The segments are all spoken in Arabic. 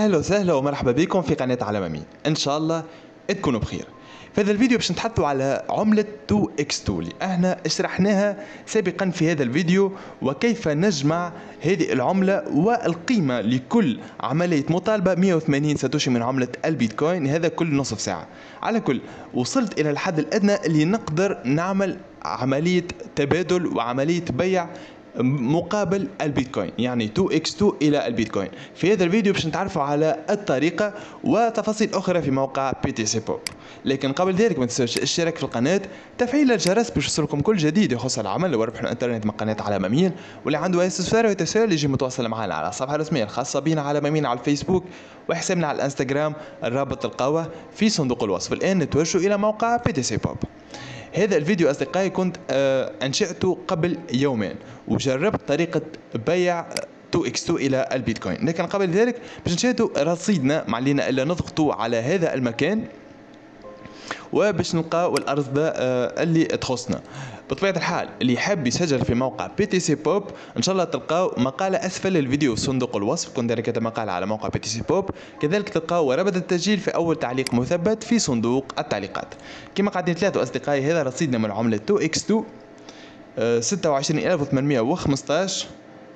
أهلا وسهلا ومرحبا بكم في قناة عالم امين إن شاء الله تكونوا بخير. في هذا الفيديو باش نتحدثوا على عملة 2x2 اللي إحنا شرحناها سابقا في هذا الفيديو وكيف نجمع هذه العملة والقيمة لكل عملية مطالبة. 180 ساتوشي من عملة البيتكوين. هذا كل نصف ساعة. على كل وصلت إلى الحد الأدنى اللي نقدر نعمل عملية تبادل وعملية بيع مقابل البيتكوين يعني 2x2 إلى البيتكوين. في هذا الفيديو باش نتعرفوا على الطريقة وتفاصيل أخرى في موقع Btcpop. لكن قبل ذلك ما تنسوش الاشتراك في القناة تفعيل الجرس باش يوصلكم كل جديد يخص العمل وربح الإنترنت من قناة على ممين واللي عنده أي استفسار وتساؤل يجي متواصل معنا على الصفحة الرسمية الخاصة بنا على ممين على الفيسبوك وحسابنا على الإنستغرام الرابط تلقاوه في صندوق الوصف. الآن نتوجه إلى موقع Btcpop. هذا الفيديو أصدقائي كنت آه، أنشأته قبل يومين وجربت طريقة بيع 2x2 إلى البيتكوين. لكن قبل ذلك باش نشاهدوا رصيدنا ما علينا إلا نضغطوا على هذا المكان. وباش نلقاو الارصده آه، اللي تخصنا. بطبيعة الحال اللي يحب يسجل في موقع Btcpop إن شاء الله تلقاو مقالة أسفل الفيديو في صندوق الوصف كنت ذلك مقالة على موقع Btcpop. كذلك تلقاو رابط التسجيل في أول تعليق مثبت في صندوق التعليقات. كما قاعدين تلاحظوا أصدقائي هذا رصيدنا من عملة 2 x 2 26815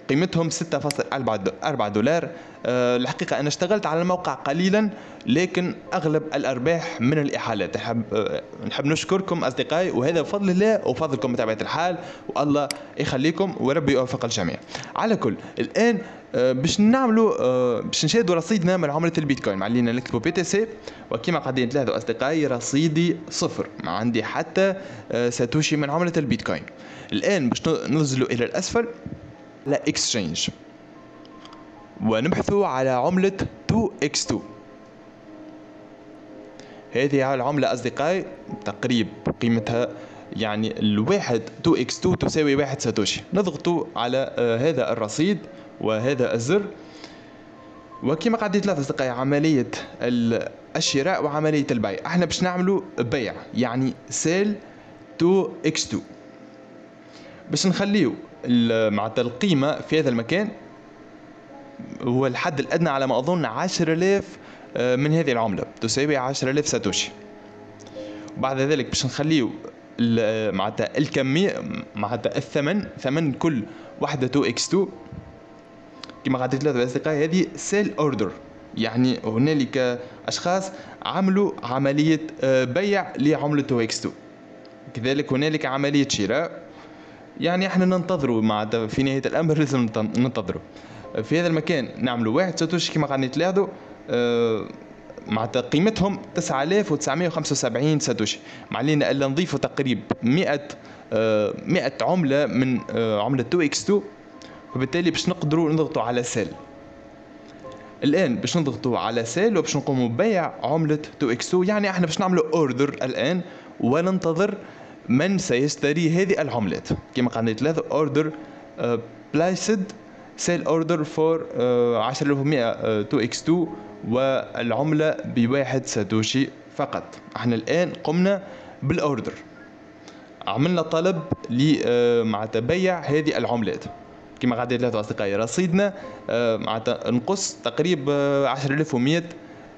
قيمتهم 6.4 دولار. أه الحقيقة أنا اشتغلت على الموقع قليلا لكن أغلب الأرباح من الإحالات. نحب, أه نحب نشكركم أصدقائي وهذا بفضل الله وفضلكم متابعة الحال والله يخليكم وربي يوفق الجميع. على كل الآن أه باش نعملوا أه باش نشاهدوا رصيدنا من عملة البيتكوين. ما علينا نكتبوا BTC وكما قاعدين تلاحظوا أصدقائي رصيدي صفر. ما عندي حتى ساتوشي من عملة البيتكوين. الآن باش ننزلوا إلى الأسفل على exchange ونبحث على عملة 2x2 هذه العملة أصدقائي تقريب قيمتها يعني الواحد 2x2 تساوي واحد ساتوشي. نضغط على آه هذا الرصيد وهذا الزر. وكما قاعدين ثلاثة أصدقائي عملية الشراء وعملية البيع. إحنا باش نعملوا بيع يعني سيل 2x2 باش نخليو معناتها القيمة في هذا المكان. هو الحد الأدنى على ما أظن عشر آلاف آه، من هذه العملة. تساوي عشر آلاف ساتوشي. بعد ذلك باش نخليو معناتها الكمية معناتها الثمن ثمن كل وحدة 2 x 2 كما قاعدين تلاحظوا أصدقائي هذه sell order يعني هنالك أشخاص عملوا عملية آه، بيع لعملة 2 x 2 كذلك هنالك عملية شراء. يعني إحنا ننتظروا مع في نهاية الأمر لازم ننتظروا. في هذا المكان نعملوا واحد ساتوشي كما قاعدين نتلاحظوا آه معناتها قيمتهم 9975 ساتوشي ما علينا إلا نضيفوا تقريب 100 آه 100 عملة من آه عملة 2 x 2 وبالتالي باش نقدروا نضغطوا على sell. الآن باش نضغطوا على sell وباش نقوموا ببيع عملة 2 x 2 يعني إحنا باش نعملوا order الآن وننتظر من سيشتري هذه العملات؟ كما قلنا تلاحظوا order placed sell order for 10100 2 x 2 والعملة بواحد ساتوشي فقط. إحنا الآن قمنا بال order عملنا طلب ل آه، مع تبيع هذه العملات. كما قاعد تلاحظوا أصدقائي رصيدنا آه، مع نقص تقريب 10100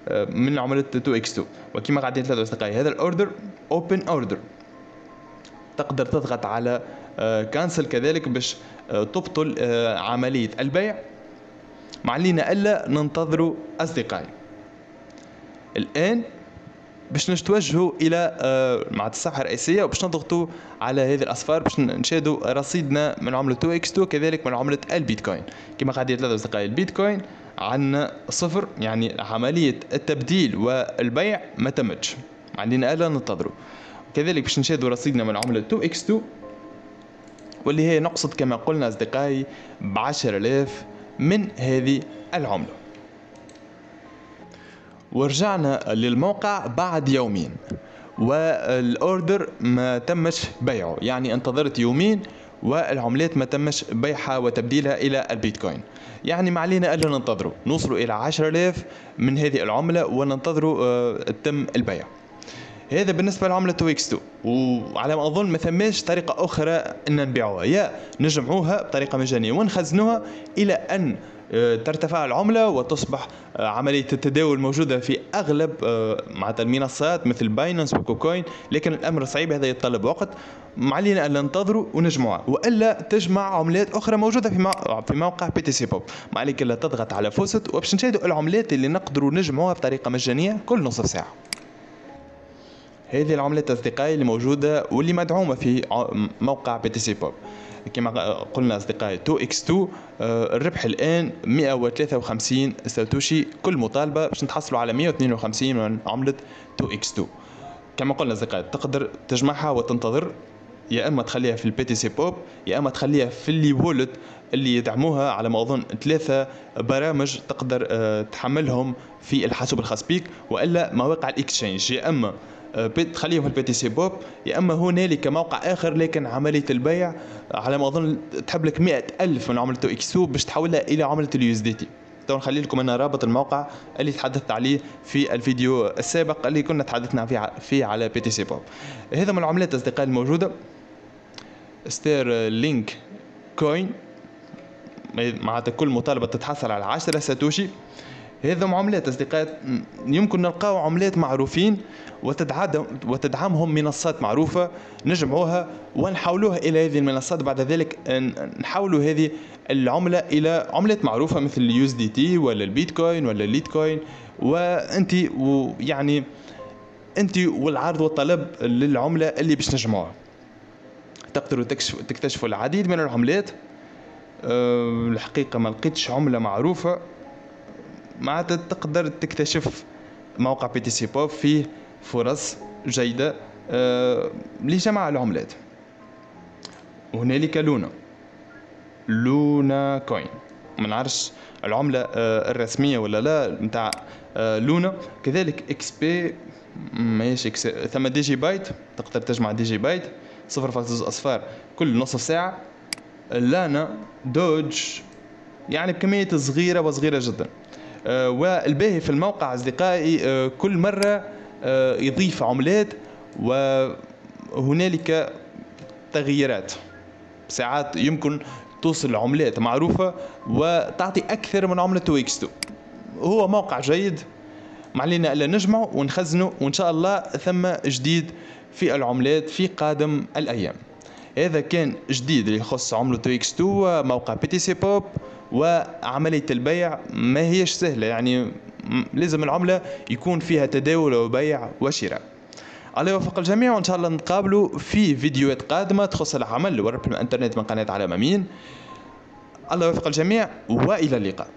آه، من عملة 2 x 2 وكما قاعدين تلاحظوا أصدقائي هذا ال order open order تقدر تضغط على cancel آه، كذلك باش آه، تبطل آه، عملية البيع. ما علينا ألا ننتظروا أصدقائي. الآن باش نتوجهوا إلى مع الصفحة الرئيسية وباش نضغطوا على هذه الأصفار باش نشاهدوا رصيدنا من عملة 2 x 2 كذلك من عملة البيتكوين. كما قاعدين ثلاثة أصدقائي البيتكوين عندنا صفر يعني عملية التبديل والبيع ما تمتش. عندنا ألا ننتظروا. كذلك باش نشاهدوا رصيدنا من عملة 2x2 واللي هي نقصد كما قلنا أصدقائي ب 10000 من هذه العملة. ورجعنا للموقع بعد يومين والأوردر ما تمش بيعه يعني انتظرت يومين والعملات ما تمش بيعها وتبديلها إلى البيتكوين. يعني ما علينا ألا ننتظروا نوصلوا إلى 10000 من هذه العملة وننتظروا آه، تم البيع. هذا بالنسبة لعملة 2 x 2 وعلى ما أظن ما ثماش طريقة أخرى أن نبيعوها. يا نجمعوها بطريقة مجانية ونخزنوها إلى أن آه، ترتفع العملة وتصبح آه، عملية التداول موجودة في أغلب آه، معناتها المنصات مثل Binance و KuCoin. لكن الأمر صعيب هذا يتطلب وقت. ما علينا ألا ننتظروا ونجمعها وإلا تجمع عملات أخرى موجودة في في موقع Btcpop. ما عليك إلا تضغط على faucet وباش نشاهدوا العملات اللي نقدروا نجمعوها بطريقة مجانية كل نصف ساعة. هذه العملات أصدقائي اللي موجودة واللي مدعومة في موقع Btcpop. كما قلنا أصدقائي 2 x 2 الربح الآن 153 ساتوشي كل مطالبة باش نتحصلوا على 152 من عملة 2 x 2 كما قلنا أصدقائي تقدر تجمعها وتنتظر. يا إما تخليها في ال Btcpop يا إما تخليها في ال wallet اللي يدعموها على ما اظن ثلاثة برامج تقدر آه، تحملهم في الحاسوب الخاص بيك وإلا مواقع ال exchange يا إما تخليهم في ال Btcpop يا أما هنالك موقع آخر لكن عملية البيع على ما أظن تحب لك مئة ألف من عملة اكسو باش تحولها إلى عملة ال USDT. تو نخلي لكم أنا رابط الموقع اللي تحدثت عليه في الفيديو السابق اللي كنا تحدثنا فيه فيه على Btcpop هذا من العملات أصدقائي الموجودة. Sterlingcoin معناتها كل مطالبة تتحصل على 10 ساتوشي. هذا عملات اصدقائي يمكن نلقاو عملات معروفين وتدعمهم منصات معروفة نجمعوها ونحولوها إلى هذه المنصات بعد ذلك نحولوا هذه العملة إلى عملات معروفة مثل ال USDT ولا البيتكوين ولا ال Litecoin. وأنت يعني أنت والعرض والطلب للعملة اللي باش نجمعوها. تقدروا تكتشفوا العديد من العملات. أه الحقيقة ما لقيتش عملة معروفة. معناتها تقدر تكتشف موقع BTCPop فيه فرص جيدة آه، لجمع العملات. هنالك Luna. Luna Coin. ما نعرفش العملة آه، الرسمية ولا لا نتاع آه، Luna. كذلك XP ماهيش X ثم DigiByte. تقدر تجمع DigiByte. صفر فاصلة أصفار كل نصف ساعة. لانا Doge يعني بكمية صغيرة وصغيرة جدا. والباهي في الموقع أصدقائي كل مرة آه، يضيف عملات وهنالك تغييرات. ساعات يمكن توصل عملات معروفة وتعطي أكثر من عملة 2 x 2 هو موقع جيد ما علينا إلا نجمعه ونخزنه وإن شاء الله ثم جديد في العملات في قادم الأيام. هذا كان جديد اللي يخص عملة 2 x 2 وموقع BTCPop. وعملية البيع ما هيش سهلة. يعني لازم العملة يكون فيها تداول وبيع وشراء. الله يوفق الجميع وإن شاء الله نتقابلوا في فيديوهات قادمة تخص العمل. وربح الإنترنت من قناة على مين. الله يوفق الجميع وإلى اللقاء.